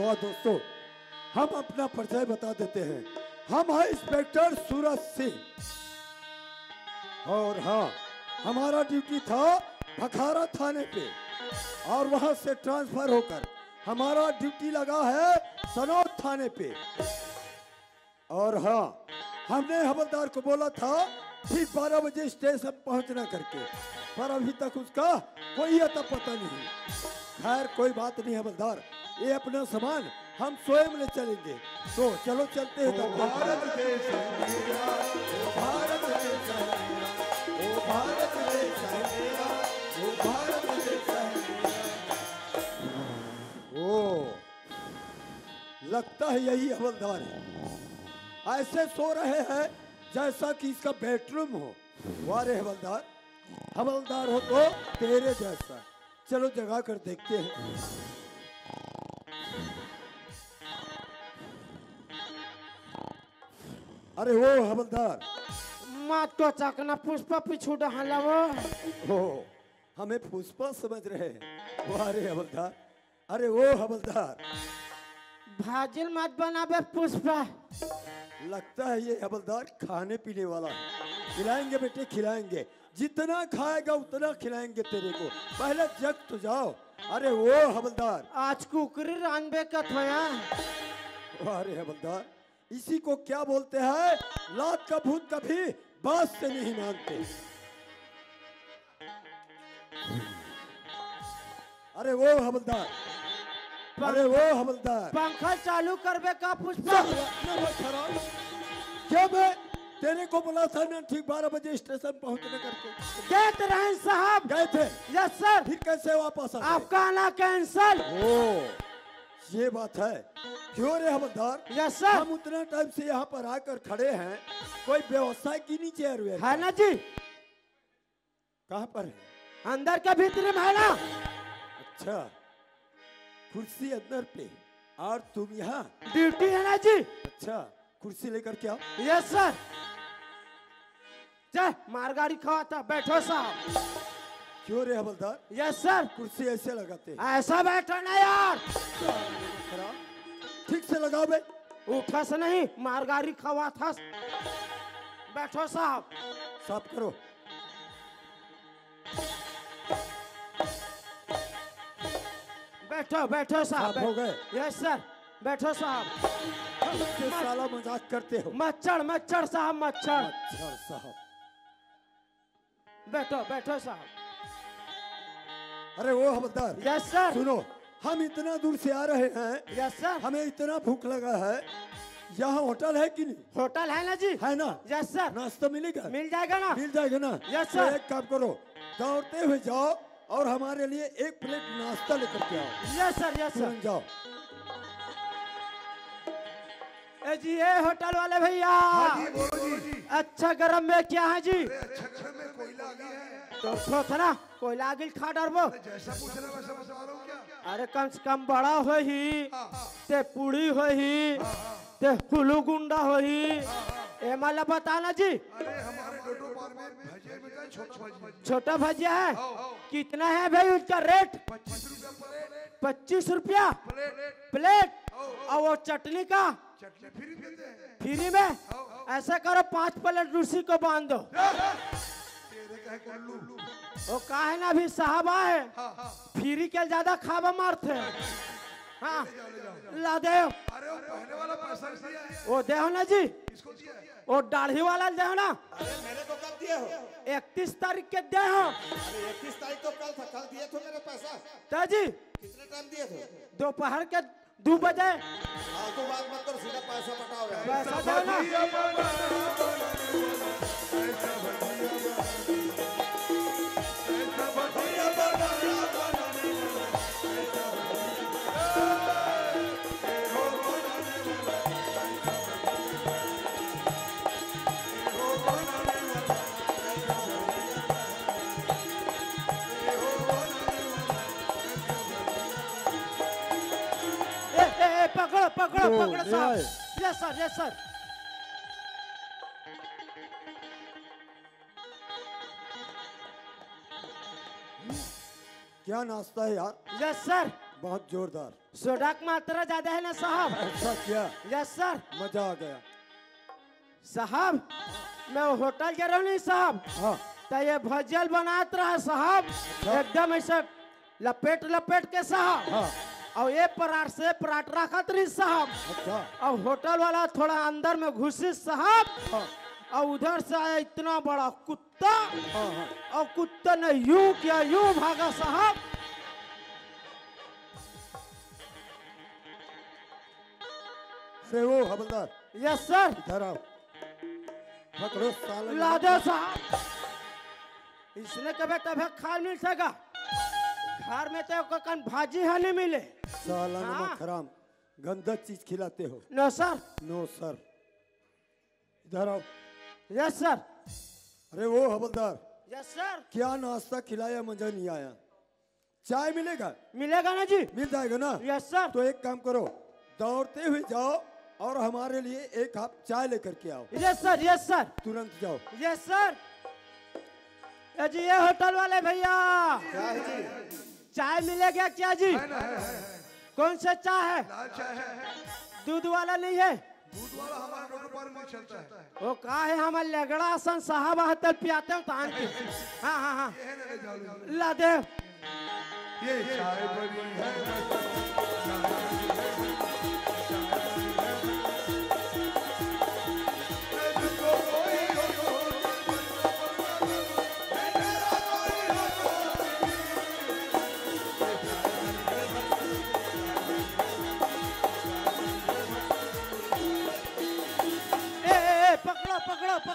तो दोस्तों, हम अपना परिचय बता देते हैं। हम हैं इंस्पेक्टर सूरज सिंह। और हाँ हमारा ड्यूटी था भखारा थाने पे। और वहाँ से ट्रांसफ़र होकर हमारा ड्यूटी लगा है सनौद थाने पे। और हाँ हमने हवलदार को बोला था, ठीक बारह बजे स्टेशन पहुँचना करके, पर अभी तक उसका कोई अता पता नहीं। खैर, कोई बात नहीं हवलदार। ये अपना सामान हम स्वयं ले चलेंगे। तो चलो चलते हैं तो भारत देश भारत देश भारत देश भारत देश ओ लगता है यही हवलदार है। ऐसे सो रहे हैं जैसा कि इसका बेडरूम हो। वारे हवलदार हवलदार हो तो तेरे जैसा। चलो जगा कर देखते हैं। अरे वो हवलदार। मातो चकना पुष्प पिछू हलवो हो हमें पुष्पा समझ रहे हैं। वारे हवलदार। अरे वो हवलदार। भाजिल मत बनाबे पुष्प। लगता है ये हवलदार खाने पीने वाला है। खिलाएँगे बेटे खिलाएँगे। जितना खाएगा उतना खिलाएँगे तेरे को। पहले जग तो जाओ। अरे वो हवलदार। आज कुकरी रानबे का थोया। अरे हवलदार। इसी को क्या बोलते हैं? लात का भूत कभी बात से नहीं मानते। अरे वो हवलदार। अरे वो हवलदार। पंखा चालू करबे का पुष्प। क्या मैं तेरे को बोला था ना ठीक बारह बजे स्टेशन पहुँचने करके। देख रहे साहब। गए थे। यस सर फिर कैसे वापस आपका आना कैंसल। ओ। ये बात है। क्यों रे हवलदार यस सर हम उतना टाइम से यहाँ पर आकर खड़े हैं कोई व्यवसाय की नहीं चेयर हुए है ना जी। कहाँ पर है? अंदर के भीतर में है ना। अच्छा। कुर्सी अंदर पे। और तुम यहाँ? ड्यूटी है ना जी। अच्छा। कुर्सी लेकर के आओ। यस सर जय मारगाड़ी खावा था बैठो साहब। क्यों रे हवलदार? यस सर कुर्सी ऐसे लगाते ऐसा बैठो ना यार। ठीक से लगाओ बे। उठा से नहीं मारगाड़ी खावा था। बैठो साहब। साफ़ करो। बैठो बैठो साहब। हो गए? यस सर बैठो साहब। साला मज़ाक करते हो? मच्छर मच्छर साहब मच्छर। अच्छा साहब। बैठो बैठो साहब। अरे वो हवलदार यस सर सुनो हम इतना दूर से आ रहे हैं यस सर हमें इतना भूख लगा है यहाँ होटल है कि नहीं? होटल है ना जी? है ना? यस सर नाश्ता मिलेगा? मिल जाएगा ना? मिल जाएगा ना? Yes, तो एक काम करो दौड़ते हुए जाओ और हमारे लिए एक प्लेट नाश्ता लेकर के आओ। यस सर यस सर जाओ। ए जी ये होटल वाले भैया। अच्छा गरम में क्या है जी? अच्छा में कोयला है। तो सोच ना कोयला खा डरबो। जैसा पूछ रहे वैसा बता रहा हूँ क्या? अरे कम से कम बड़ा हो ही ते पूड़ी हो ही ते हुलू गुंडा हो ही। ए माला बताना जी। अरे हमारे डोडो पार में भजिया है छोटा भजिया। छोटा भजिया है? कितना है भाई उसका रेट? पच्चीस रुपया प्लेट। पच्चीस रुपया? प्लेट। प्लेट? और वो चटनी का? चटनी फ्री देते हैं। फ्री में? ऐसा करो पाँच प्लेट रूसी को बाँध दो। कहे कुल्लू वो का है ना अभी साहबा है फ्री के ज़्यादा खावा मारते हैं। हाँ। ला दे। अरे वो पहले वाला पैसा दिया वो दे ना जी? इसको दिया वो दाढ़ी वाला दे ना? अरे मेरे को कब दिए हो। इकतीस तारीख के दे हो। अरे इक्कीस तारीख तो कल था कल दिए थे मेरे पैसा। तो जी। कितने टाइम दिए थे? दोपहर के दो बजे। फालतू बात मत करो सीधा पैसा बताओ पैसा दो ना? यस सर क्या नाश्ता है यार? यस सर बहुत जोरदार। सोडा की मात्रा ज़्यादा है ना साहब? ऐसा क्या? यस सर मज़ा आ गया। साहब मैं होटल जा रहा हूँ नहीं साहब। हाँ। तो ये भजल बनात रहा साहब। एकदम ऐसा लपेट लपेट के साहब। हाँ। और ये पराठ से पराठ रखत रही साहब। अच्छा। और होटल वाला थोड़ा अंदर में घुसी साहब। और उधर से आया इतना बड़ा कुत्ता। हाँ हाँ। और कुत्ते ने यूँ किया यूँ भागा साहब। से वो हवलदार। यस सर इधर आओ। पकड़ो साले। लादे साहब। इसने कभी तभी खा नहीं सका? घर में तो कन भाजी है नहीं मिले। साला हाँ। गंदा चीज़ खिलाते हो। No sir. No sir. इधर आओ। Yes sir. अरे वो हवलदार। Yes sir. क्या नाश्ता खिलाया मज़ा नहीं आया। चाय मिलेगा? मिलेगा ना जी? मिल जाएगा ना? Yes sir. तो एक काम करो दौड़ते हुए जाओ और हमारे लिए एक कप चाय लेकर के आओ। Yes sir. Yes sir. तुरंत जाओ। Yes sir. जी ये होटल वाले भैया। क्या जी? चाय मिलेगा क्या जी कौन सा चाय है? लाल चाय है। दूध वाला नहीं है? दूध वाला हमारे रोड पर नहीं चलता है। वो कहा है हमारे लगड़ा सन साहब आते पियाते हो तान के हाँ हाँ हाँ। ले जाओ ले जाओ। ला दे। ये चाय बनी है।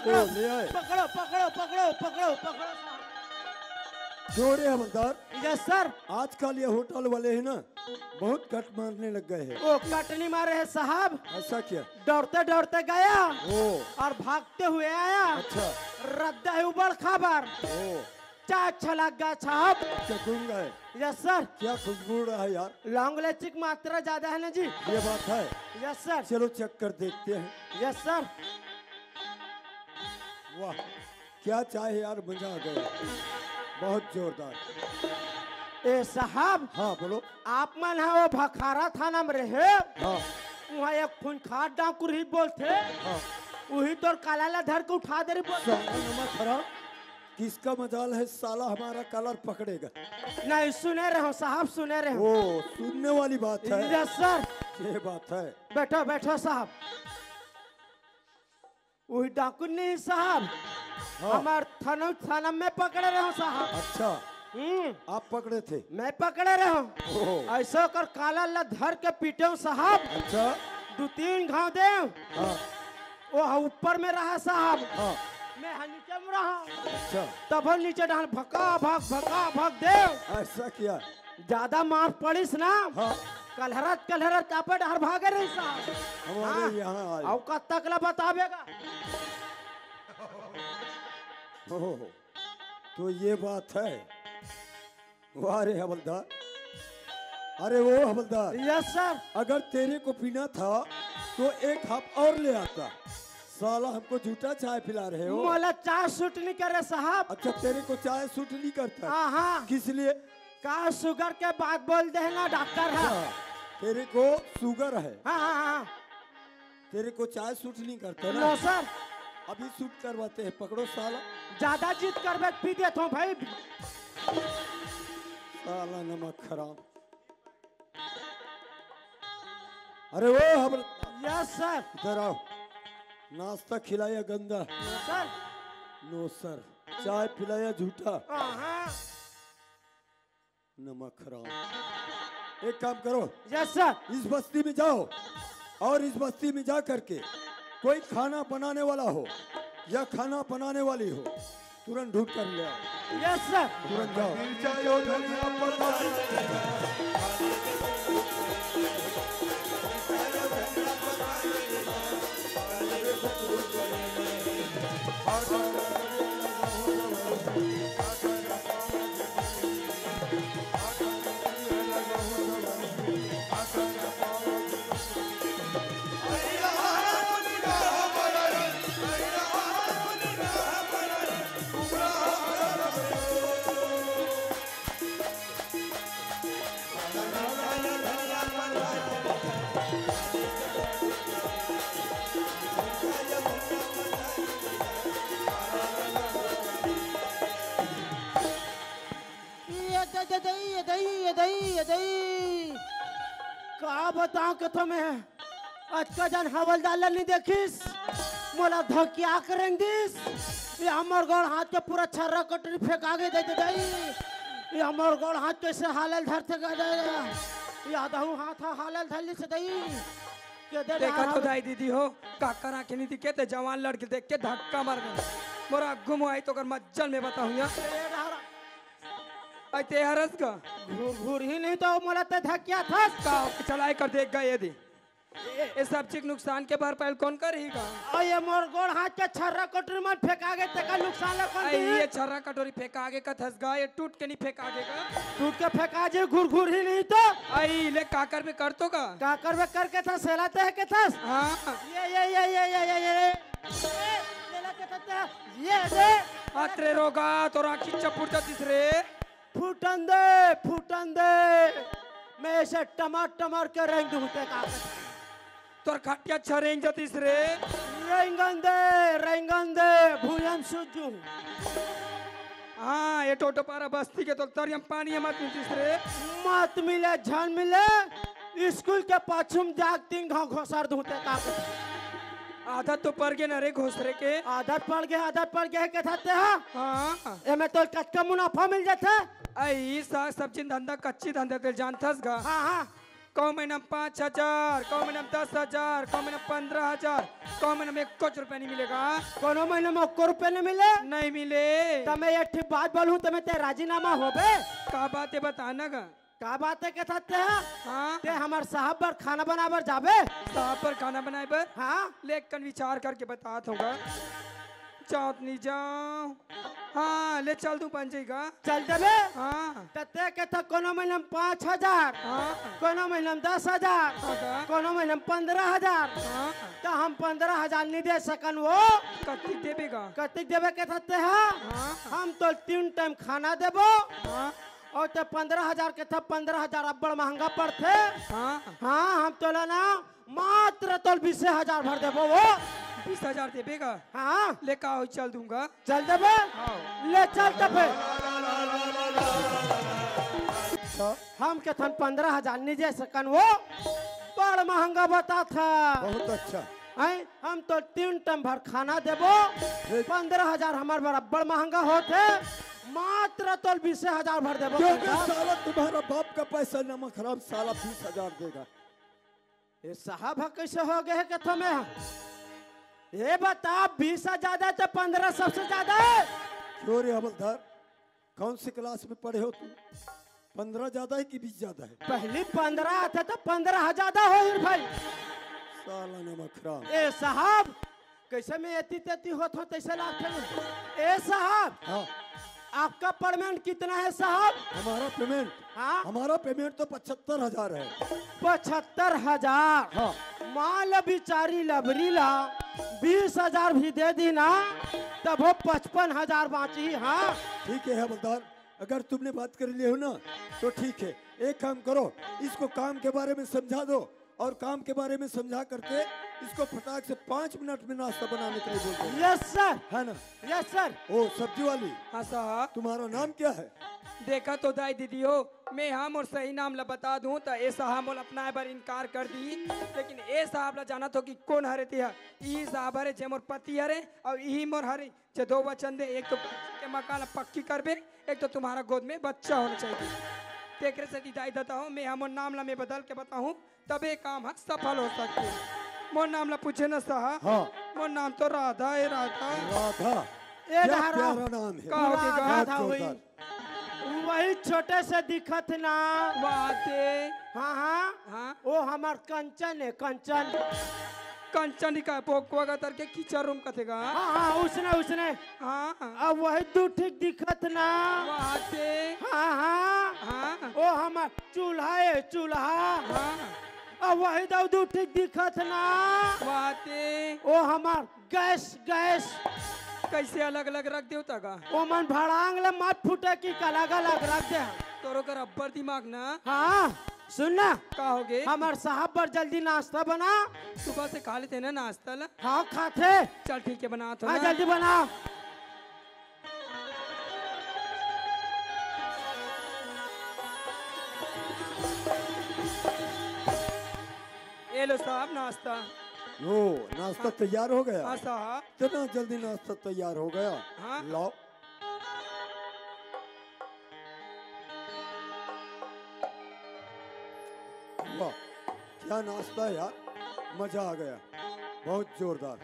पकड़ो पकड़ो। पकड़ो पकड़ो पकड़ो पकड़ो जोरे हवलदार यस सर। आजकल ये होटल वाले हैं ना बहुत कट मारने लग गए हैं। ओ कट नहीं मारे है साहब। ऐसा क्या? दौड़ते दौड़ते गया। ओ। और भागते हुए आया। अच्छा। रद्दा है उबड़ खबर। ओ। चाय अच्छा लग गया साहब। क्या गुंगा है? Yes sir. क्या खुशबू रहा है यार? लॉन्ग इलायची की मात्रा ज़्यादा है ना जी? ये बात है। Yes sir. चलो चेक कर देखते हैं। Yes sir. वाह क्या चाहे यार मज़ा आ गया। बहुत जोरदार। ए साहब हाँ बोलो। आप मन है वो भखारा थाना में रहे? हाँ। वहाँ एक खूंखार डाकुर ही बोलते हाँ। वही तो काला धर के उठा दे रही खराब किसका मजाल है? साला हमारा कलर पकड़ेगा। नहीं सुने रहे हो साहब सुने रहे हो। ओ सुनने वाली बात है। यस सर ये बात है। बैठो बैठो साहब। वही डाकुर नहीं साहब हाँ। हमार थाना थाना में पकड़े रहे साहब। अच्छा। हम्म। आप पकड़े थे? मैं पकड़े रहे। ऐसा कर काला ला धर के पीटे साहब। अच्छा। दो तीन घाव दे हाँ। वो हाँ ऊपर में रहा साहब। हाँ। मैं नीचे में रहा। अच्छा। तब हम नीचे डाल भका भाग भका भाग दे ऐसा किया। ज़्यादा माफ़ पड़िस ना। हाँ। कलहरत कलहरत कापे डर भागे रही साहब। हाँ। यहाँ आए। और कब तक ला बतावेगा। ओह तो ये बात है। वाह रे हवलदार। अरे वो हवलदार। यस सर अगर तेरे को पीना था तो एक कप और ले आता। साला हमको झूठा चाय पिला रहे हो। मोला चाय सूट नहीं करे साहब। अच्छा तेरे को चाय सूट नहीं करता हाँ हाँ। किस लिए? का शुगर के बात बोल दे ना डॉक्टर है। हाँ, तेरे को शुगर है। हाँ हाँ हाँ तेरे को चाय सूट नहीं करता ना। नो सर अभी सूट करवाते हैं पकड़ो साला। ज़्यादा जिद करबे पी देता हूँ भाई। साला नमक खराब। अरे वो हम यस सर इधर आओ। नाश्ता खिलाया गंदा। नो सर नो सर चाय पिलाया झूठा। हाँ हाँ। नमक खराब। एक काम करो यस सर इस बस्ती में जाओ और इस बस्ती में जा करके कोई खाना बनाने वाला हो या खाना बनाने वाली हो तुरंत ढूंढ कर ले यस सर तुरंत जाओ। यदई यदई। का बताऊँ कथो में अटका जन हवलदार नहीं देखिस? मोला धकिया करें दिस? ये हमर गोड़ हाथ के पूरा छर्रा कटरी फेंका गई दे दई ये हमर गोड़ हाथ कैसे हालल धरते गए याद हूँ हाथ हाँ हालल धरली से दई देखा तो दाई दीदी हो काकर आँखें नहीं दिखे ते जवान लड़के देख के धक्का मार गए। मोरा घुमो आई तो कर मज्जल में बताऊँ यहाँ ते हरस का घूर घूर ही नहीं तो मोला ते धकिया था का चलाई कर देख गए यदि ये सब चीज़ नुकसान के भरपाई कौन करेगा और ये मोर गोड़ हाथ के छर्रा कटरी में फेंक आगे ते का नुकसान ला कौन आई दी? ये छर्रा कटोरी फेंक का थस गा ये टूट के नहीं फेंक का टूट के फेंका जे घूर घूर ही नहीं तो आई ले काकर में कर तो का का करबे करके था सेलाते है के था हाँ ये ये ये ये ये ये ये ये सेला के था ये दे अत्रे रोगा तो चपुर जातीस रे फूटन दे फूटन दे मैं ऐसे टमार टमार के रंग दूते का तोर खटिया छरेंग जातीस रे। रंगन दे रंगन दे भूयन सुजू। हाँ ये टोटो पारा बस्ती के तो तरियम पानी मत मिलतीस रे। मत मिले झन मिले। स्कूल के पाछुम जाग तीन घाव घोसर दूते का आदत तो पड़ गए ना रे घोसरे के। आदत पड़ गया आदत पड़ गया के थाते हा? हाँ। एमे तो कच्चा मुनाफा मिल जाता। आई साग सब्ज़ी धंधा कच्ची धंधा ते जानथस गा हाँ हाँ। कौ महीना में पाँच हज़ार कौ महीना में दस हज़ार कौ महीना में पंद्रह हज़ार कौ महीना में कुछ रुपया नहीं मिलेगा। कोनो महीने में को रुपये नहीं मिले? नहीं मिले। तमे ये ठीक बात बोलूँ तमे ते राजीनामा होबे? का बात है बताना गा। का बात है के थाते हा। ते हमार साहब बर खाना बनाबर जाबे। साहब पर खाना बनाए बर? हाँ। लेकिन विचार करके बतात होगा जाओ नहीं जाओ। हाँ ले चल तू बन जाएगा चल देबे हाँ। तते के था कोनो महीने में पाँच हज़ार हाँ। कोनो महीने में दस हज़ार हाँ कोनो महीने में पंद्रह हज़ार। हाँ। तो हम पंद्रह हज़ार नहीं दे सकन वो। कत्ती देबेगा कतिक देवे के थाते हा? हाँ। हम तो तीन टाइम खाना देबो। हाँ। और ते पंद्रह हज़ार के था पंद्रह हज़ार अब्बड़ महँगा पड़ते हाँ। हाँ हम तो ना मात्र तो बीस हज़ार भर देबो वो। बीस हज़ार देबेगा हाँ। ले का हो चल दूँगा। चल देबे? ले चल तबे अच्छा हम के थन पंद्रह हज़ार नहीं दे सकन वो बड़ महँगा बता था बहुत अच्छा। हैं हम तो तीन टन भर खाना देबो। पंद्रह हज़ार हमार बराबर महँगा होते मात्र तो बीस हज़ार भर देबो। क्योंकि साला तुम्हारा बाप का पैसा नमक हराम साला बीस हज़ार देगा। ये साहब है कैसे हो गए के तुम्हें ये बता बीस ज़्यादा है तो पंद्रह सबसे ज़्यादा? है क्यों रे हवलदार कौन सी क्लास में पढ़े हो तुम? पंद्रह ज़्यादा है कि बीस ज़्यादा है? पहली पंद्रह आते तो पंद्रह ज़्यादा हो भाई। साला नमक हराम। ए साहब कैसे में एती तेती होत हो तैसे लागते ए साहब हाँ। आपका पेमेंट कितना है साहब? हमारा पेमेंट हाँ? हमारा पेमेंट तो पचहत्तर हज़ार है। पचहत्तर हज़ार? हाँ। माल बिचारी लबरी ला बीस हज़ार भी दे दी ना तब वो पचपन हज़ार बाची हाँ? ठीक है हवलदार अगर तुमने बात कर ली हो ना तो ठीक है एक काम करो इसको काम के बारे में समझा दो। और काम के बारे में समझा करके इसको फटाक से पाँच मिनट में नाश्ता बनाने के लिए बोल दो यस सर है ना? यस सर ओ सब्ज़ी वाली। हाँ साहब। तुम्हारा नाम क्या है? देखा तो दाई दीदी हो मैं हम और सही नाम ला बता दूँ तो ए साहब मोल अपना बार इनकार कर दी। लेकिन ए साहब ला जाना तो कि कौन हरे ती है? ई साहब हरे जे मोर पति हरे और यही मोर हरे जे दो वचन दे एक तो के मकान पक्की करबे एक तो तुम्हारा गोद में बच्चा होना चाहिए। तेकरे से दिदाई देता हूँ मैं हमर नाम ला मैं बदल के बताऊँ तबे काम है सफल हो सकते मोर नाम ला पूछे ना साहब हाँ। मोर नाम तो राधा है राधा। राधा। ए धारा। नाम है? का हो राधा बहुत था वही। छोटे से दिखत ना। वाते हाँ हाँ। हाँ। वो हमार कंचन है कंचन। कंचन का पोकवा का तर के कीचड़ रूम कथेगा हाँ हाँ उसने उसने। हाँ। अब वही दू ठीक दिखत ना। वाते हाँ हाँ। हाँ। वो हमार चूल्हा है चूल्हा। हाँ। वही दो दू ठीक दिखत ना। वाते वो हमार गैस गैस। कैसे अलग अलग रख देव तका वो मन भड़ांग ले मत फूटे की अलग अलग रख दे। तोरो कर अब्बर दिमाग ना। हाँ सुन ना। का हो गए? हमार साहब पर जल्दी नाश्ता बना। सुबह से खा लेते ना नाश्ता ला। हाँ खाते। चल ठीक है बना तो हाँ जल्दी बना। ये लो साहब नाश्ता। ओ नाश्ता तैयार हो गया। हाँ साहब। कितना जल्दी नाश्ता तैयार हो गया हाँ। लाओ। वाह क्या नाश्ता है यार। मज़ा आ गया। बहुत जोरदार।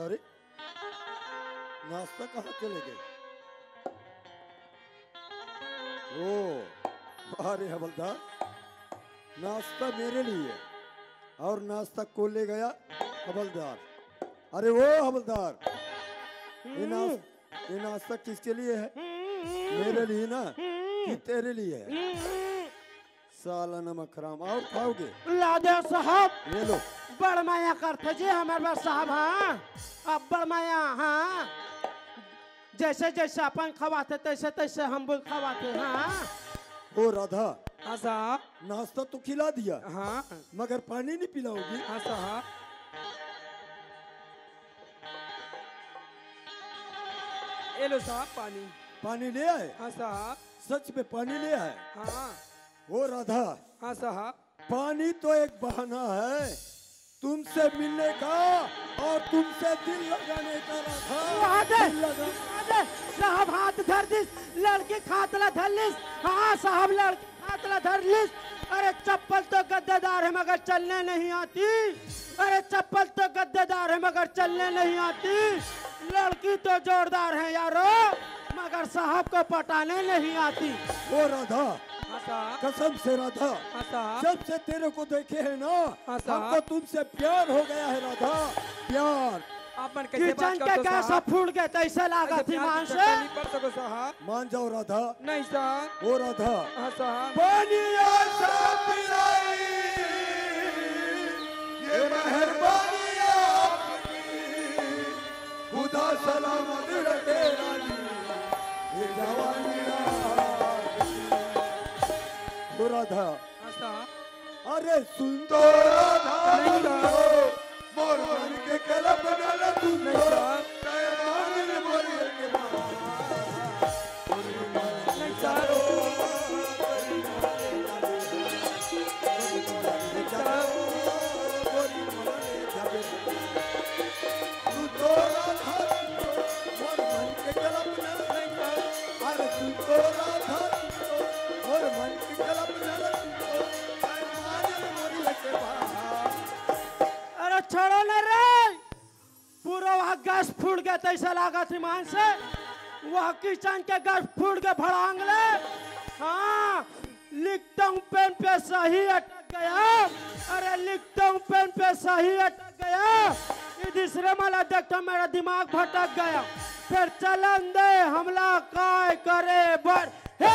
अरे नाश्ता कहाँ चले गए? ओ अरे हवलदार नाश्ता मेरे लिए और नाश्ता को ले गया हवलदार। अरे वो हवलदार ये नाश्ता ये नाश्ता किसके लिए है? मेरे लिए ना? कि तेरे लिए है? साला नमक हराम और खाओगे? लादे साहब। ले लो। बड़ माया करते जी हमारे पास साहब हाँ? अब बड़ माया हाँ? जैसे जैसे अपन खवाते तैसे तैसे हम भी खवाते हाँ? ओ राधा हाँ साहब। नाश्ता तो खिला दिया। हाँ। मगर पानी नहीं पिलाओगी। हाँ साहब। ये लो साहब पानी। पानी ले आए? हाँ साहब। सच में पानी ले आए? हाँ। ओ राधा हाँ साहब। पानी तो एक बहाना है। तुमसे मिलने का और तुमसे दिल लगाने का राधा। दिल लगा लादे साहब हाथ धर दिस लड़की खातला धर लिस। हाँ साहब लड़की खातला धर लिस। अरे चप्पल तो गद्देदार है मगर चलने नहीं आती। अरे चप्पल तो गद्देदार है मगर चलने नहीं आती। लड़की तो जोरदार है यारो मगर साहब को पटाने नहीं आती। ओ राधा हाँ कसम से राधा हाँ जब से तेरे को देखे है ना हाँ हमको तुमसे प्यार हो गया है राधा प्यार। किचन बात के करते हो गैस फूट गए तैसे लागा ऐसे थी मान से मान जाओ राधा। नहीं साहब। ओ राधा। हाँ पानी ये मेहरबानी आपकी। खुदा सलामत रखे रानी। ये जवानी ओ राधा। हाँ अरे सुन तो राधा। मान से, वह किचन के गैस फूट के भड़ांग ले हाँ लिखता हूँ पेन पे सही अटक गया। अरे, लिखता हूँ पेन पे सही अटक गया। ये दूसरे माला देखता मेरा दिमाग भटक गया। फिर चलन दे, हमला काय करे बर। हे!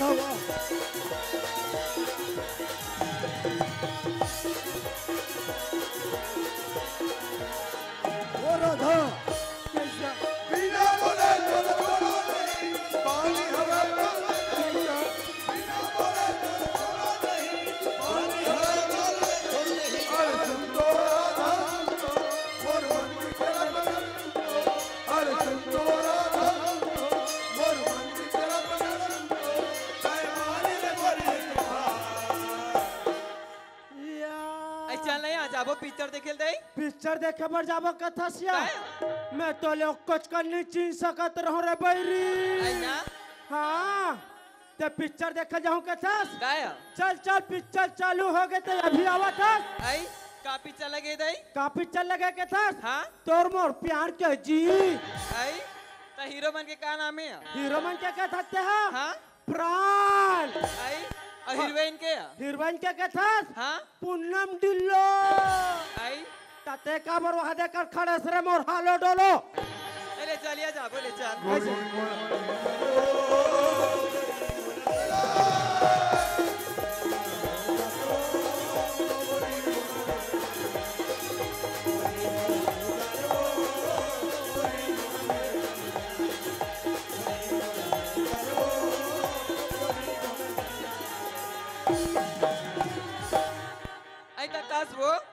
वाह पिक्चर देखे बर जाबो कथा सिया। मैं तो लोग कुछ कर नहीं चीन सकत रहूँ रे बैरी। हाँ ते पिक्चर देखे जाऊँ कथा काय चल चल पिक्चर चालू हो गए तो अभी आवा था। आई का पिक्चर लगे दे का पिक्चर लगे के था हाँ। तोर मोर प्यार के जी। आई तो हीरो बन के का नाम है? हीरो मन क्या कहता ते हाँ। हाँ प्राण आई हीरोइन के? हीरोइन क्या कहता हाँ। पूनम डिल्लो आई ताते का बर वहाँ देकर खड़े सरे मोर हालो डोलो ले चलिए जाबो ले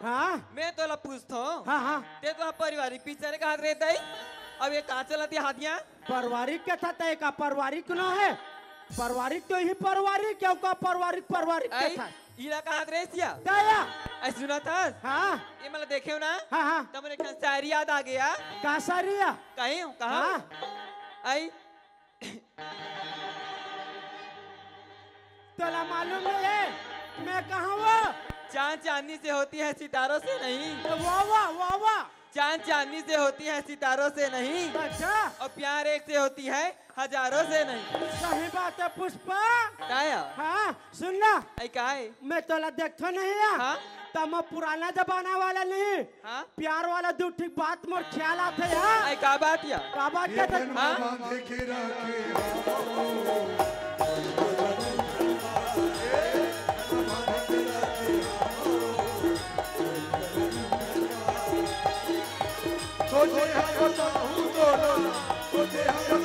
हाँ। मैं तो ला पूछता हूँ। हाँ हाँ। ते तो पारिवारिक पिक्चर का हाथ रहता है। अब ये कहाँ चलाती हाथियाँ? पारिवारिक के था तय का पारिवारिक न है? पारिवारिक तो ही पारिवारिक क्यों का पारिवारिक? पारिवारिक के आई था? इला का हाथ रहे सिया दया। आई सुना था हाँ। ये मतलब देखे हो ना? हाँ हाँ। तब मेरे ख्याल शायरी याद आ गया? का सारिया कहीं हूँ? कहाँ? हाँ। आई तोला मालूम नहीं है मैं कहाँ वो चाँद चांदनी से होती है सितारों से नहीं। वाह वाह वाह वाह। चाँद चांदनी से होती है सितारों से नहीं। अच्छा। और प्यार एक से होती है हज़ारों से नहीं। सही बात है पुष्पा। काया? हाँ सुनना आई का है मैं तोला देखतो नहीं है। हाँ? तब पुराना जमाना वाला नहीं। हाँ? प्यार वाला दू ठीक बात मोर ख्याल आते है। आई का बात या? का बात क्या था हाँ? बांधे के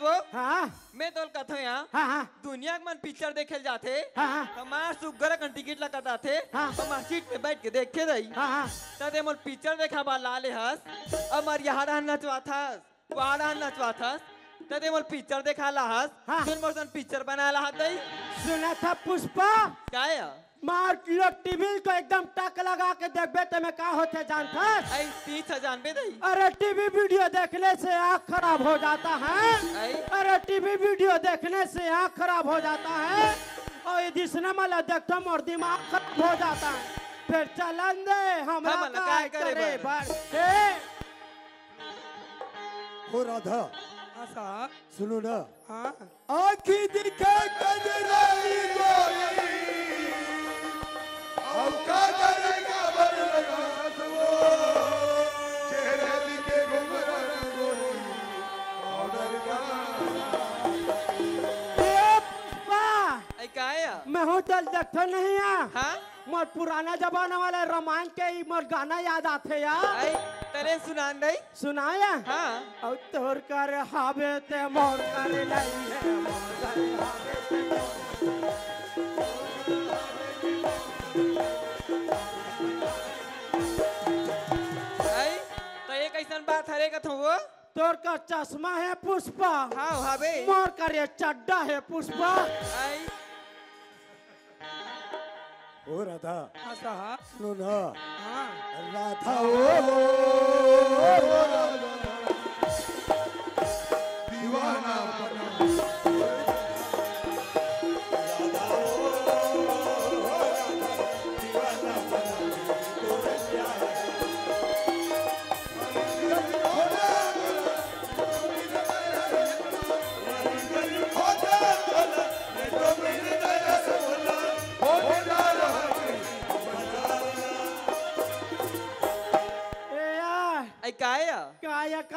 वो हाँ। मैं तो कथो यहाँ। हाँ हाँ। दुनिया के मन पिक्चर देखे जाते। हाँ हाँ। हमार सुगर का टिकट लगाता थे हाँ। हमार सीट पे बैठ के देखे रही। हाँ हाँ। तदे मोर पिक्चर देखा बा लाले हस। अमर यहाँ रहन नचवा था वहाँ रहन नचवा था तदे मोर पिक्चर देखा ला हस। हाँ। सुन मोर सन पिक्चर बना ला दई सुना था पुष्पा। काया मार लो टीवी को एकदम टक लगा के देखबे तो मैं का होते जानता आई तीस हज़ार में दई अरे टीवी वीडियो देखने से आँख खराब हो जाता है। अरे टीवी वीडियो देखने से आँख खराब हो जाता है। और यदि सिनेमा ला देखता मोर दिमाग खराब हो जाता है। फिर चलन दे हमरा हम का करे बर। ए, हो राधा। हाँ सुनो ना। हाँ। आखी दिखे कजरानी गोरी मैं हूँ देखते नहीं है। मोर पुराना जमाना वाला रामायण के मोर गाना याद आते यार। तरे सुनान सुनाया? हाँ। और तोर कर हावे ते मोर कर लाई है मोर कर हावे ते मोर का चश्मा है पुष्पा हाँ हावे मोर कर ये चड्डा है पुष्पा ओ हो राधा हाँ सुनो ना हाँ राधा ओ दीवाना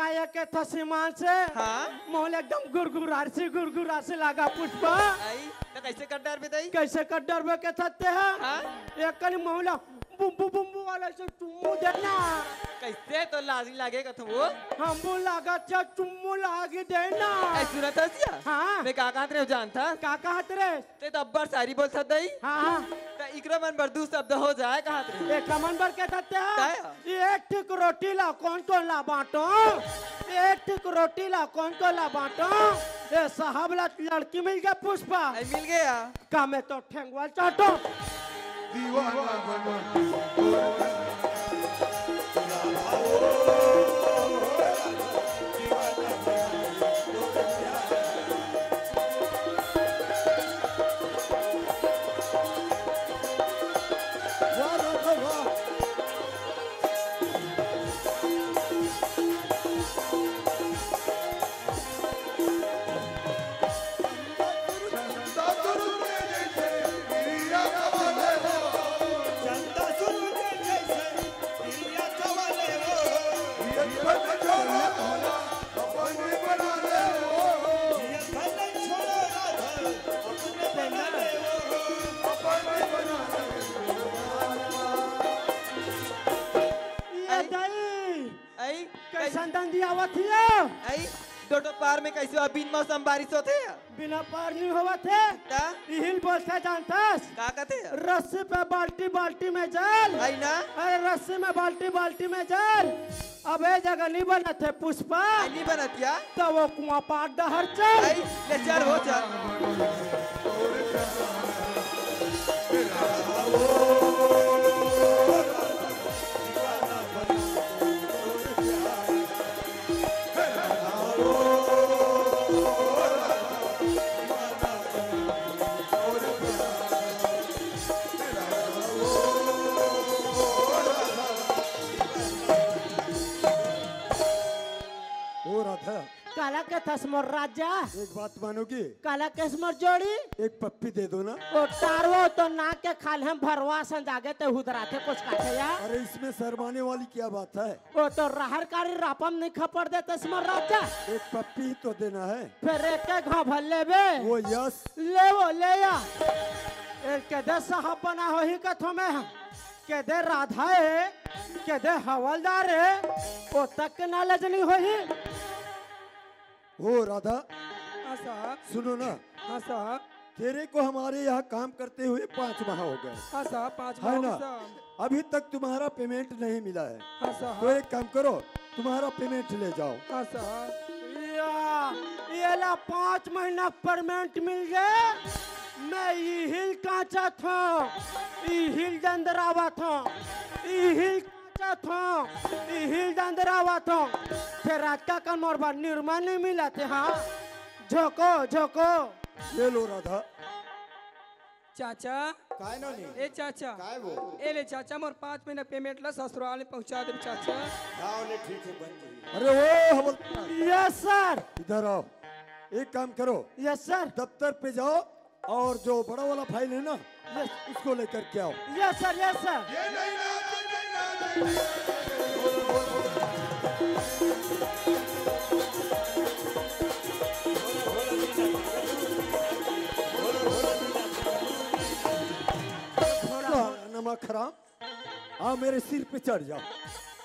काया काया के थसीमान से? हाँ। मोल एकदम गुरगुरा से गुरगुरा से लगा पुष्पा। आई तो कैसे कट डर बताई कैसे कड्डर में के थते हैं हाँ। एक कली मोहला बुम बुम बुम बुम वाला से तुम देना कैसे तो लाजी लागे कथो वो? हम वो लागत से चुम्मू लागी देना। आई सुना था सिया? हाँ। मैं का कहा तेरे जान था। का कहत रे? ते तो अब्बर सारी बोल सकता ही। हाँ हाँ। तो इकरो मन पर दू शब्द हो जाए कहा तेरे एक कमन भर के थते हैं काया? एक ठीक रोटी ला कौन कौन ला बांटो? एक ठीक रोटी ला कौन कौन ला बांटो? ए साहब ला लड़की मिल गया पुष्पा। आई मिल गया। का मैं तो ठेंगवा चाटो? दीवाना बना। हिया आई दोटो पार में कैसे हुआ बिन मौसम बारिश होते बिना पार नहीं होवत। है ता इहिल बोलते जानतस का कहते रस्सी पे बाल्टी बाल्टी में जल। आई ना? अरे रस्सी में बाल्टी बाल्टी में जल। अब ए जगह नहीं बनत है पुष्पा। नहीं बनतिया तो वो कुआँ पार डहर चल। ले चल हो चल काला के थसमोर राजा। एक बात मानोगी? काला के स्मर जोड़ी। एक पप्पी दे दो ना। ओ टारवो तो नाक के खाल हम भरवा सन जागे ते हुदराते कुछ काटे या। अरे इसमें शर्माने वाली क्या बात है? ओ तो रहर कारी रापम नहीं खपड़ देते स्मर राजा। एक पप्पी तो देना है। फिर एक के घा भल लेबे वो यस। ले वो ले या। एक के दे साहब बना हो ही कथो में हम। के दे राधा है के दे हवलदार है ओ तक नॉलेज नहीं हो ओ राधा। हाँ साहब सुनो ना। हाँ साहब तेरे को हमारे यहाँ काम करते हुए पाँच माह हो गए। हाँ साहब पाँच है माह ना? अभी तक तुम्हारा पेमेंट नहीं मिला है। हाँ तो एक काम करो तुम्हारा पेमेंट ले जाओ। हाँ साहब या ये ला पाँच महीना परमेंट मिल गए। मैं हिल कांचा था ई हिल दंदरावा था ई हिल था हिल था फिर रात का कल मोरबा निर्मा नहीं मिला थे हाँ? झोंको झोंको। ये लो राधा। चाचा। काय नो ए चाचा। काय वो ए ले चाचा मोर पाँच महीना पेमेंट ला ससुराल में पहुँचा दे चाचा। ने ठीक है बन अरे ओ हवलदार यस सर इधर आओ। एक काम करो। यस सर दफ्तर पे जाओ और जो बड़ा वाला फ़ाइल है ना यस उसको लेकर के आओ। यस सर यस सर ये नहीं खराब हाँ मेरे सिर पे चढ़ जाओ।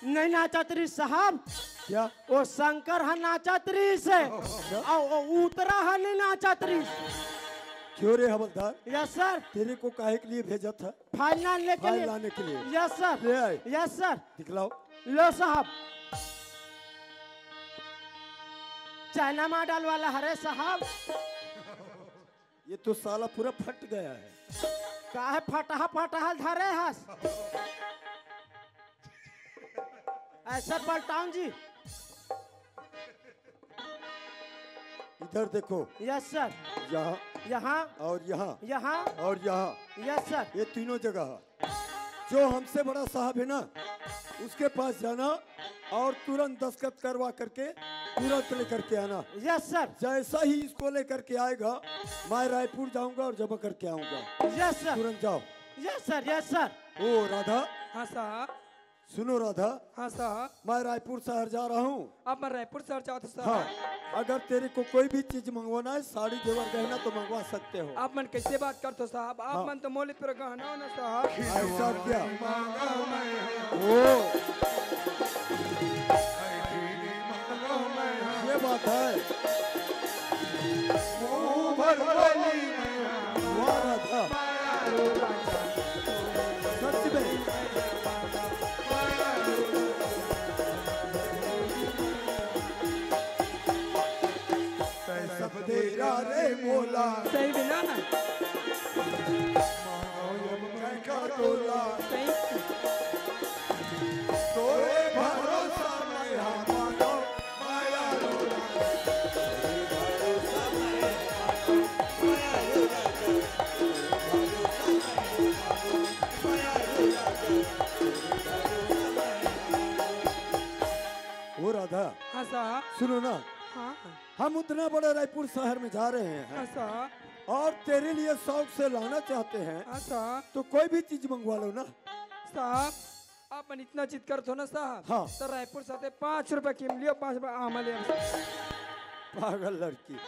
नहीं नाचतरी साहब। क्या? वो शंकर है नाचतरी से। और उतरा है नहीं नाचतरी क्यों रे हवलदार? यस सर तेरे को काहे के लिए भेजा था? फ़ाइल लाने के लिए। लाने के लिए। यस सर ले आए। Yes sir दिखलाओ। लो साहब। चाइना मॉडल वाला हरे साहब। ये तो साला पूरा फट गया है। काहे फटहा फटहा धरे हस ऐसा पलटाऊं जी। इधर देखो। यस सर यहाँ। यहाँ। और यहाँ। यहाँ। और यहाँ। यस सर ये तीनों जगह जो हमसे बड़ा साहब है ना उसके पास जाना और तुरंत दस्तखत करवा करके तुरंत लेकर के आना। यस सर जैसा ही इसको लेकर के आएगा मैं रायपुर जाऊँगा और जमा करके आऊँगा। यस सर तुरंत जाओ। यस सर यस सर ओ राधा। हाँ साहब। सुनो राधा। हाँ साहब। मैं रायपुर शहर जा रहा हूँ। अब मैं रायपुर शहर जाता हाँ अगर तेरे को कोई भी चीज़ मंगवाना है साड़ी जेवर गहना तो मंगवा सकते हो। आप मन कैसे बात करते हो साहब? आप हाँ। मन तो मोले पर गहना हो ना साहब? ऐसा क्या? ओ। ये बात है। साहब सुनो ना। हाँ हम उतना बड़े रायपुर शहर में जा रहे हाँ। हैं साहब और तेरे लिए शौक से लाना चाहते हैं हाँ साहब तो कोई भी चीज़ मंगवा लो ना। साहब आप मन इतना जिद करते हो ना साहब। हाँ। तो रायपुर साथे पाँच रुपए की लियो पाँच रुपए आम ले पागल लड़की।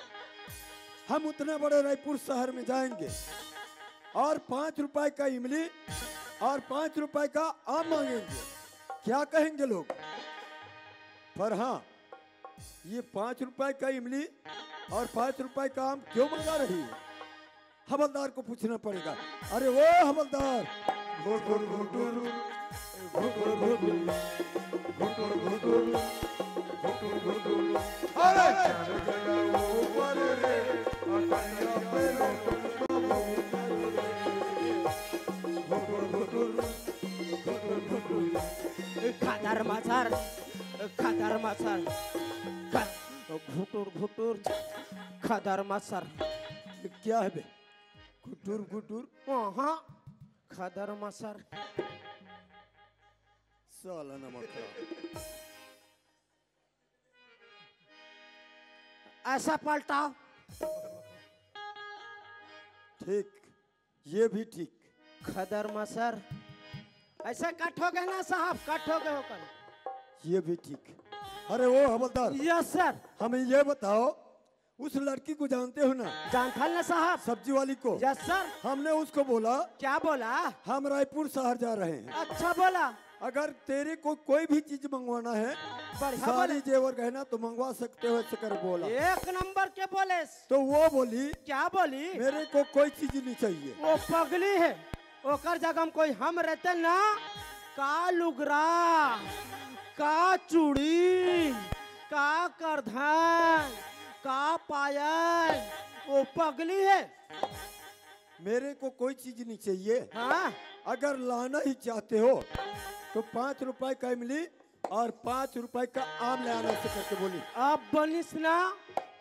हम उतना बड़े रायपुर शहर में जाएँगे और पाँच रुपए का इमली और पाँच रुपए का आम मांगेंगे। क्या कहेंगे लोग? पर हाँ ये पाँच रुपए का इमली और पाँच रुपए का आम क्यों मंगा रही है? हवलदार को पूछना पड़ेगा। अरे वो हवलदार। घुटुर घुटुर घुटुर घुटुर घुटुर घुटुर। खदर मसर। क्या है बे? घुटुर घुटुर। हाँ खदर मसर। साला नमक ऐसा पलटा ठीक। ये भी ठीक। खदर मसर। ऐसे कट हो गए ना साहब? कट हो गए होकर ये भी ठीक। है अरे वो हवलदार यस सर हमें ये बताओ उस लड़की को जानते हो ना? जानथल ना साहब। सब्ज़ी वाली को? यस सर हमने उसको बोला क्या बोला? हम रायपुर शहर जा रहे हैं। अच्छा बोला। अगर तेरे को कोई भी चीज़ मंगवाना है सारी जेवर गहना तो मंगवा सकते हो ऐसे कर बोला। एक नंबर के बोले। तो वो बोली क्या बोली? मेरे को कोई चीज़ नहीं चाहिए। वो पगली है। ओकर जगह कोई हम रहते ना का लुगरा का चूड़ी का करधन का पायल वो पगली है। मेरे को कोई चीज़ नहीं चाहिए। हाँ? अगर लाना ही चाहते हो तो पाँच रुपए का इमली और पाँच रुपए का आम ले आना से करके बोली। अब बनिस ना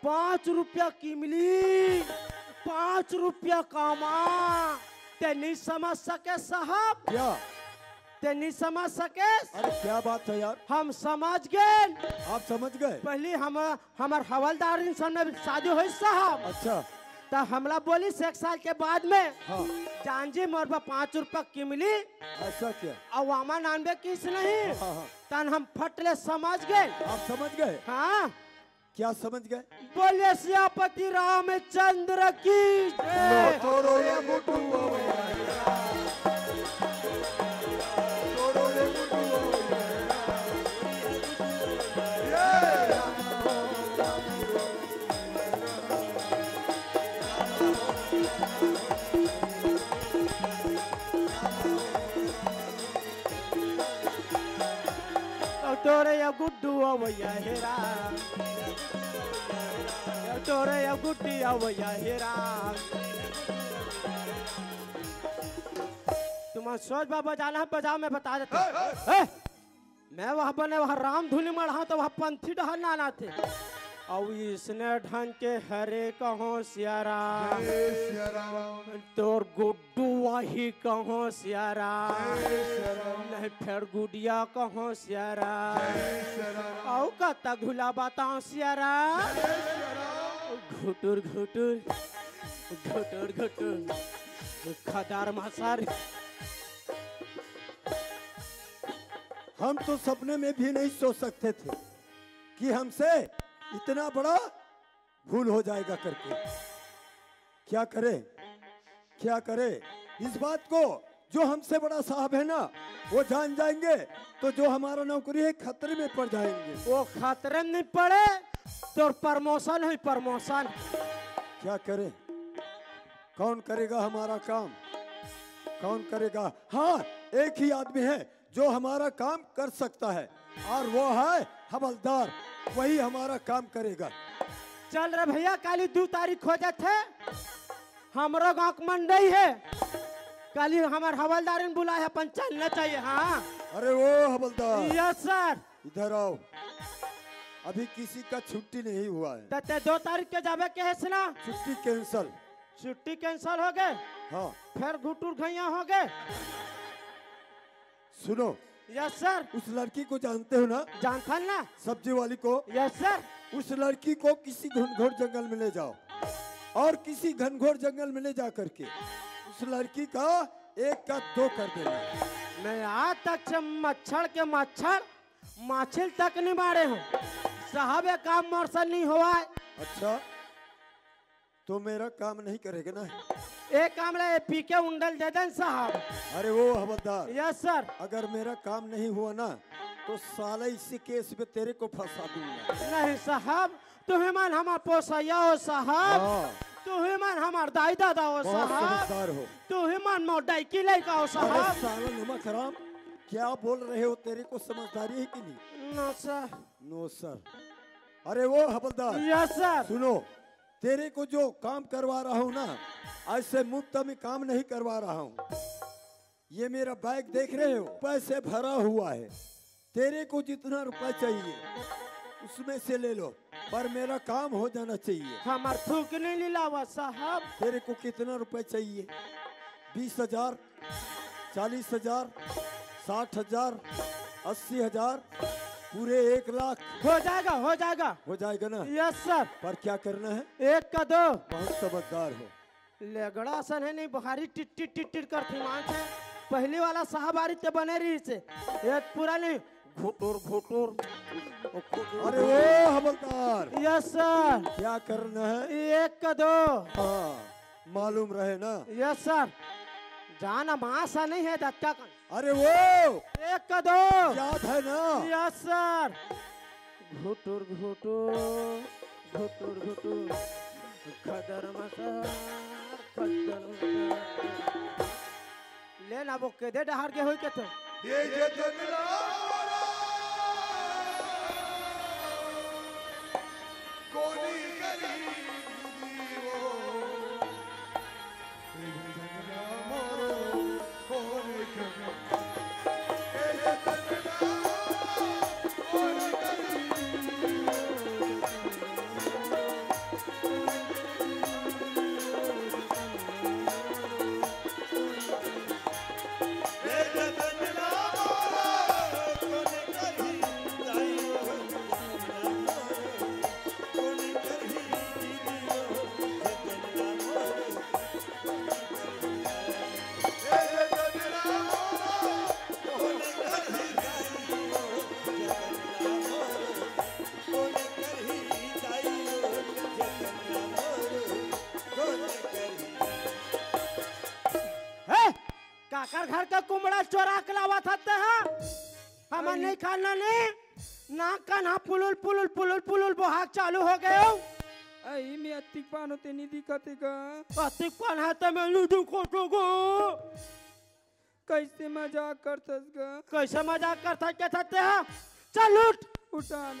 पाँच रुपया की मिली पाँच रुपया कामा ते नहीं समझ सके साहब? क्या? ते नहीं समझ सके। अरे क्या बात है यार? हम समझ गए। आप समझ गए? पहले हम हमार हवलदार इंसान में शादी हुई साहब। अच्छा। तो हमला बोली से एक साल के बाद में हाँ। जानजी मोर पर पाँच रुपया की मिली। ऐसा क्या? और वामा नानबे किस नहीं। हाँ हाँ तन हम फटले समझ गए। आप समझ गए? हाँ। क्या समझ गए? बोले सियापति रामचंद्र की तोरे या गुड्डू अवैया हेरा तोरे या गुड्डी अवैया हेरा तुम सोच बाबा जाना है बजाओ मैं बता देता हूँ। ए, मैं वहाँ बने वहाँ राम धुनी मढ़ा तो वहाँ पंथी डहर नाना थे। इसने ढंग के हरे कहो सियारा। तोर गुड्डू वही कहो सियारा। नहीं फिर गुडिया कहो सियारा। औ कत घुला बताओ सियारा। घुटुर घुटुर घुटुर घुटुर। खदार मासार। हम तो सपने में भी नहीं सोच सकते थे कि हमसे इतना बड़ा भूल हो जाएगा करके। क्या करे? क्या करे? इस बात को जो हमसे बड़ा साहब है ना वो जान जाएँगे तो जो हमारा नौकरी है खतरे में पड़ जाएँगे। वो खतरे में नहीं पड़े तो प्रमोशन हुई प्रमोशन। क्या करे? कौन करेगा हमारा काम? कौन करेगा? हाँ एक ही आदमी है जो हमारा काम कर सकता है और वो है हवलदार। वही हमारा काम करेगा। चल रे भैया काली दो तारीख हो जाते हमरो गाँव के मंडई है। काली हमार हवलदार ने बुलाया अपन चलना चाहिए हाँ। अरे वो हवलदार। Yes sir. इधर आओ। अभी किसी का छुट्टी नहीं हुआ है। तते दो तारीख के जावे के है ना छुट्टी कैंसल। छुट्टी कैंसल हो गए? हाँ। फिर घुटुर घैया हो गए? सुनो यस सर उस लड़की को जानते हो ना? जान खान ना? सब्ज़ी वाली को? यस सर उस लड़की को किसी घनघोर जंगल में ले जाओ। और किसी घनघोर जंगल में ले जा करके उस लड़की का एक का दो कर देना। मैं आज तक से मच्छर के मच्छर माछिल तक नहीं मारे हूँ। साहब ये काम मरसल नहीं हुआ है। अच्छा तो मेरा काम नहीं करेगा ना? एक काम ले पी के उंडल दे दें साहब। अरे वो हवलदार यस सर अगर मेरा काम नहीं हुआ ना तो साला इसी केस में तेरे को फंसा दूँगा। नहीं साहब तुम्हें मन हमार पोसैया हो साहब। हाँ। तुम्हें मन हमार दाई दादा हो साहब। तुम्हें मन मोटाई की लड़का हो साहब। साला नमक हराम क्या बोल रहे हो? तेरे को समझदारी है कि नहीं? नो सर नो सर अरे वो हवलदार यस सर सुनो। तेरे को जो काम करवा रहा हूँ ना ऐसे मुफ़्त में काम नहीं करवा रहा हूँ। ये मेरा बैग देख रहे हो पैसे भरा हुआ है। तेरे को जितना रुपए चाहिए उसमें से ले लो पर मेरा काम हो जाना चाहिए। हमार थूक नहीं लिलावा साहब। तेरे को कितना रुपए चाहिए? बीस हज़ार चालीस हज़ार साठ हज़ार अस्सी हज़ार पूरे एक लाख। हो जाएगा हो जाएगा। हो जाएगा ना? यस सर पर क्या करना है? एक का दो। बहुत समझदार हो। लेगड़ा सन है नहीं बुहारी टिट्टी टिट्टी करती मांग है पहले वाला साहबारी ते बने रही से। एक पूरा नहीं। घुटुर घुटुर। अरे ओ हवलदार। यस सर क्या करना है? एक का दो। हाँ मालूम रहे ना? यस सर जाना मासा नहीं है धक्का का अरे वो! एक का दो। याद है ना? Yes sir. घुटुर घुटुर घुटुर घुटुर। खदर मसार खदर मसार ले ना वो केदे डहार के होई के तो ये जे जंगला कोनी काकर घर का कुमड़ा चोरा के लावा था ते हैं? हमें नहीं खाना नहीं ना कान्हा पुलुल पुलुल पुलुल पुलुल बोहाग चालू हो गए हो। आई में अतिक पान होते नहीं दिखते का? अतिक पान है ते मैं लूडू खोटो गो। कैसे मज़ाक करतस गा? कैसे मज़ाक करता क्या थते हैं? चल उठ उठान।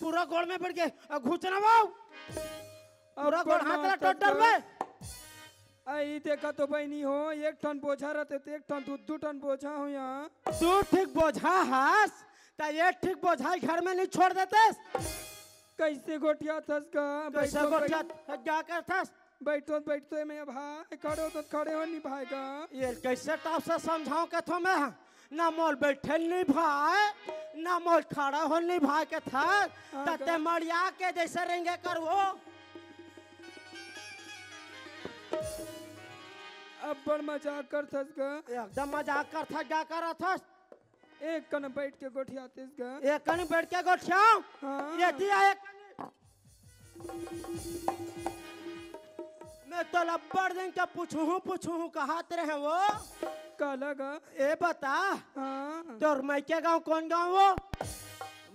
पूरा गोड़ में पड़ गए घुसना वो पूरा हाथ ला टोटर में। आई देखा तो बहनी हो एक टन बोझा रहते तो एक टन दू दू टन बोझा हो यहाँ। तू ठीक बोझा हास ता ये ठीक बोझा घर में नहीं छोड़ देते कैसे गोटिया थस कैसे गोठा जा कर था बैठो बैठो में भाई खड़े हो तो खड़े हो नहीं भाईगा ये कैसे टाप से समझाऊं के थो मैं ना मोल बैठे नहीं भाई ना मोल खड़ा हो नहीं भाई के था तते मरिया के जैसे रेंगे कर? वो अब बड़ मज़ाक कर थस गा। एकदम मज़ाक क्या कर रहा था एक कन बैठ के गोठिया थस गा। एक कनी बैठ के गोठियाऊं। हाँ। ये दिया एक मैं तो लब्बड़ दिन के पूछूँ पूछूँ कहा रहे वो? काला गा ए बता हाँ। तोर मैके गाँव कौन गाँव वो?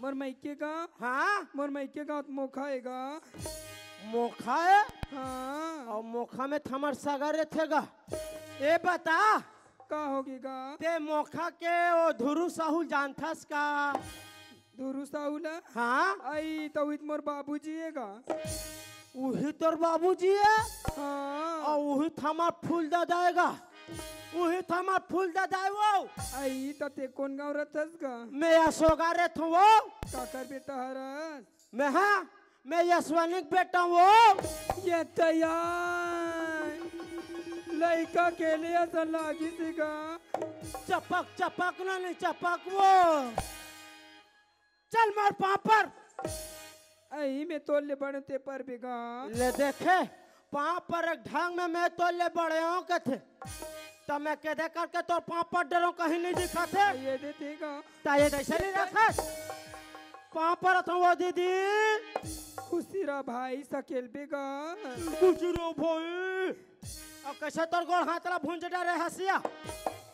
मोर माइके का हाँ। मोर माइके का मोखा हैगा मोखा है? हाँ। और मोखा में थमर सगरे थेगा ए बता का होगीगा ते मोखा के ओ धुरु साहू जानथस का? धुरु साहुला हाँ। आई तो मोर बाबूजी हैगा वही तोर बाबूजी है? हाँ। और वही थमर फूल दे देगा वही थमर फूल दे दे वो। आई तो ते कौन गाँव रहतस गा? मैं यशोगा रे थू वो। काकर बेटा हरस। मैं हाँ। मैं यशवनिक बेटा वो। ये तैयार। लड़का के लिए लागी सीगा। चपक चपक ना नहीं चपक वो। चल मार पापर आई में तोले बड़े ते पर बिगा ले देखे पापर एक ढंग में मैं तो ले बड़े हो के थे। तो मैं कहते करके तो पापर पर डरो कहीं नहीं दिखा थे। ये देतेगा ताये कैसे नहीं रखा। पाँव पर तो वो दीदी। खुशी रहा भाई सकेल बेगा गुजरो भाई। और कैसे तोर गोड़ हाथ ला भूंज डरे हसिया?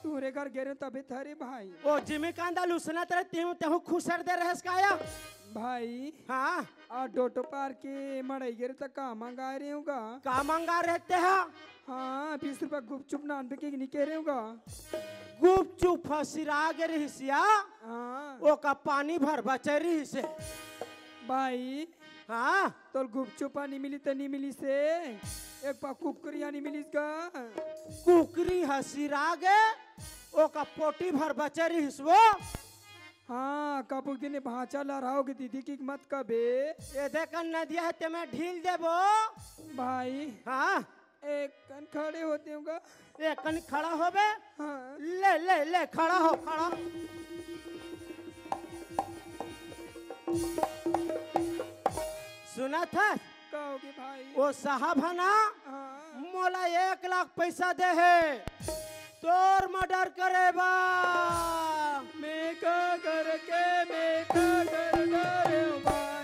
तोरे घर गिरे तभी थारे भाई। ओ जिमी कांदा लुसना तेरे तेहू तेहू खुसर दे रहस काया भाई हाँ। आ डोटो पार के मड़ई गिरे तक का मंगा रहे होगा? का मंगा रहते हैं? हाँ बीस रुपया गुपचुप नान पे के निकल रहे होगा? गुपचुप फसिरा गे रहिसिया हाँ। ओ का पानी भर बचरी से। भाई हाँ? तोर गुपचुपा नहीं मिली तो नहीं मिली से। एक पा कुकरिया नहीं मिली का। कुकरी हसिरा गे ओ का पोटी भर बचरी हिसवो हाँ कब दिन भाचा लहराओगे दीदी की मत कबे ये देखन नदिया है ते मैं ढील देबो। भाई हाँ? एक कन खड़े होते होगा। एक कन खड़ा होबे? हाँ। ले ले ले खड़ा हो खड़ा सुना था? कहोगे भाई। वो साहब है ना? हाँ। मोला एक लाख पैसा दे है। तोर मर्डर करे बा। का करके मैं का कर भाई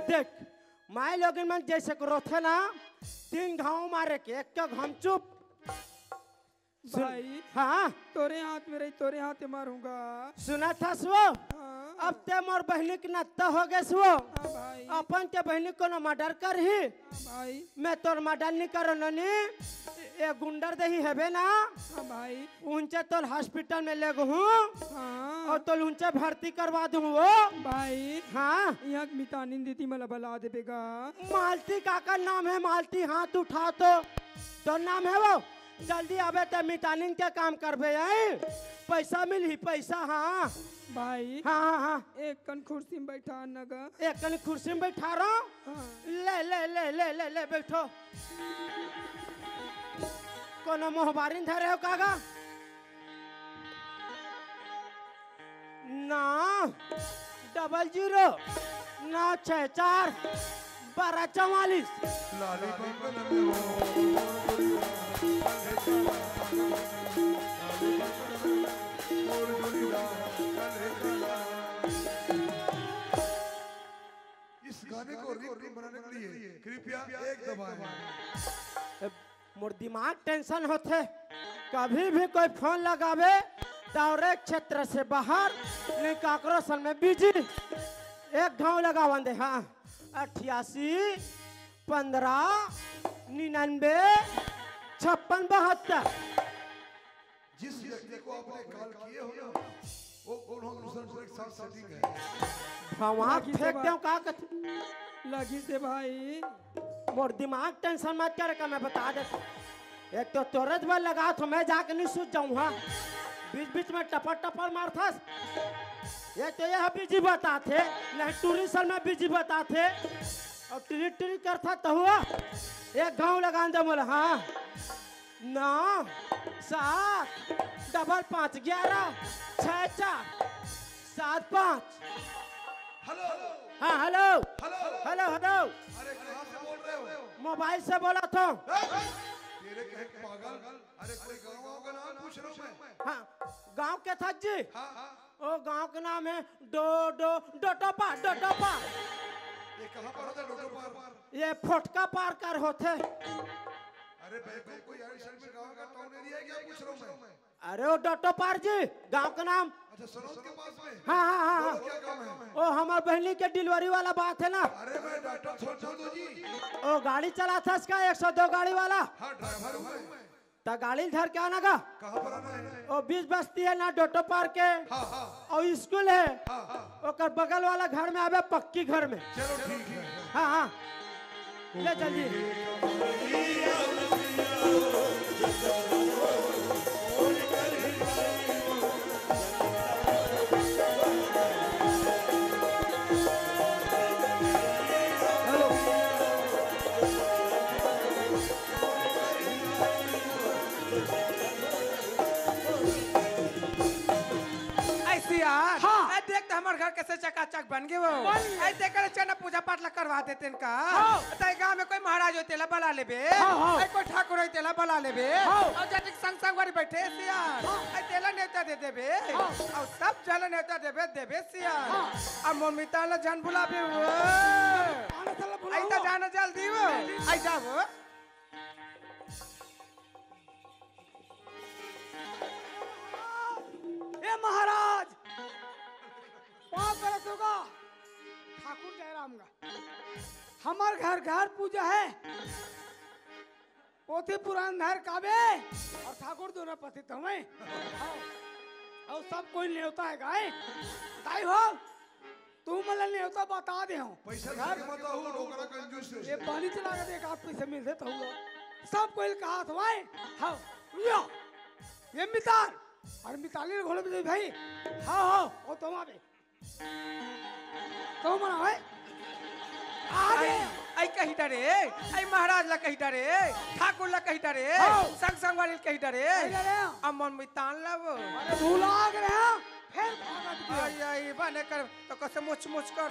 देख माय लोगिन मन जैसे करो थे ना तीन घाव मारे के एक का घम चुप। भाई हाँ। तोरे हाथ में रही तोरे हाथ मारूँगा। सुना था सुबह? हाँ। अब ते मोर बहनी के नत्ता हो गए सो हाँ अपन ते बहनी को न मर्डर कर ही हाँ भाई। मैं तोर मर्डर नहीं करो ननी। ये गुंडर दही हेबे ना। हाँ भाई। उनसे तोर हॉस्पिटल में ले हूँ। हाँ। और तो उनसे भर्ती करवा दूँ वो। भाई। हाँ। यहाँ मितानी दीदी मला बला देगा मालती काका नाम है मालती हाथ उठा तो। तो नाम है वो। जल्दी आवे तो मितानिन के काम करबे आई पैसा मिली पैसा हाँ। भाई हाँ हाँ हाँ। एक कन कुर्सी में बैठा नगा एक कनी कुर्सी में बैठा रहा हाँ। ले ले ले ले ले ले बैठो। कोनो मोहबारिन धरे हो कागा? ना। Double zero. नौ छः चार। बारह चौवालीस। बनाने के लिए। कृपया एक दबाएँ। मोर दिमाग टेंशन होते कभी भी कोई फ़ोन लगावे दौरे क्षेत्र से बाहर नहीं में बिज़ी। एक गाँव लगावन दे हाँ। अठासी पंद्रह निन्यानवे छप्पन बहत्तर। जिस व्यक्ति को आपने कॉल किए हो ना वो हो दूसरा दूसरे के साथ सेटिंग है वहाँ लगी से फेंक। दो का कथ- लगी से भाई। मोर दिमाग टेंशन मत करे का मैं बता हूँ। एक तो तुरंत में लगा तो मैं जाके नहीं सूझ जाऊँ हाँ। बीच बीच में टपर टपर मारथस ये तो यह बिज़ी बताते नहीं टूरिस्ट में बिज़ी बताते। और टिरी टिरी करता तो हुआ। एक गाँव लगा दे बोले हाँ। नौ सात डबल पाँच ग्यारह छः चार सात पाँच। हेलो हाँ हेलो हेलो हेलो हेलो अरे कहाँ से बोल रहे हो? मोबाइल से बोला था। तेरे कहे पागल? अरे कोई गाँव का नाम पूछ रहा हूँ मैं। हाँ गाँव के था जी? हाँ हाँ। ओ गाँव का नाम है डो डो डोटोपा डोटोपा। ये कहाँ पर होता है डॉक्टर पार ये फोटका पार कर होते। अरे भाई कोई साइड में गाँव का टाउन एरिया है क्या पूछ रहा हूँ मैं? अरे वो डोटोपार जी गाँव का नाम। अच्छा के पास में। हाँ हाँ हाँ हाँ। बोलो, क्या काम है? ओ हमार बहनी के डिलीवरी वाला बात है ना। अरे मैं डॉक्टर छोड़ छोड़ दो जी। ओ गाड़ी चला था इसका एक सौ दो गाड़ी वाला। हाँ ड्राइवर हूँ तो गाड़ी धर के आना का कहाँ पर आना है? ओ बीच बस्ती है ना डोटो पार के। हाँ हाँ। और स्कूल है। हाँ हाँ। ओकर बगल वाला घर में आवे पक्की घर में। चलो ठीक है। हाँ हाँ। ले जल्दी। कैसे बन गए वो बन गए। चना पूजा पाठ ला करवा देते इनका हाँ। तई गाँव में कोई महाराज होते ला बुला लेबे। हाँ, हाँ। ऐ कोई ठाकुर होते ला बुला लेबे। हाँ। और जटिक संग संग वाली बैठे सियार ऐ तेला नेता दे देबे। हाँ। और सब जल नेता देबे देबे सियार हाँ। अब मोमिता ला जन बुलाबे वो। ऐ तो जाना जल्दी वो ऐ जाबो ए महाराज! बरस होगा ठाकुर जयराम का। हमार घर घर पूजा है। पोथी पुराण धर काबे और ठाकुर दोनों पति हमें और सब कोई न्योता है गाय। ताई हो तू मला न्योता बता दे हूँ। पैसा घर मत हो। ओकरा कंजूस ये पानी चला के देख आप पैसे मिल देता हुआ सब कोई कहा था भाई हाँ यो ये मिताल। और मिताली ने घोड़े पे भाई। हाँ हाँ वो तुम आवे तुम मना है आगे। आई कही डरे आई महाराज ला कही डरे ठाकुर ला कही डरे। संग संग वाले कही डरे। अरे रे अब मन में तान लब भूला गए फिर आई आई बने कर तो कैसे मुछ मुछ कर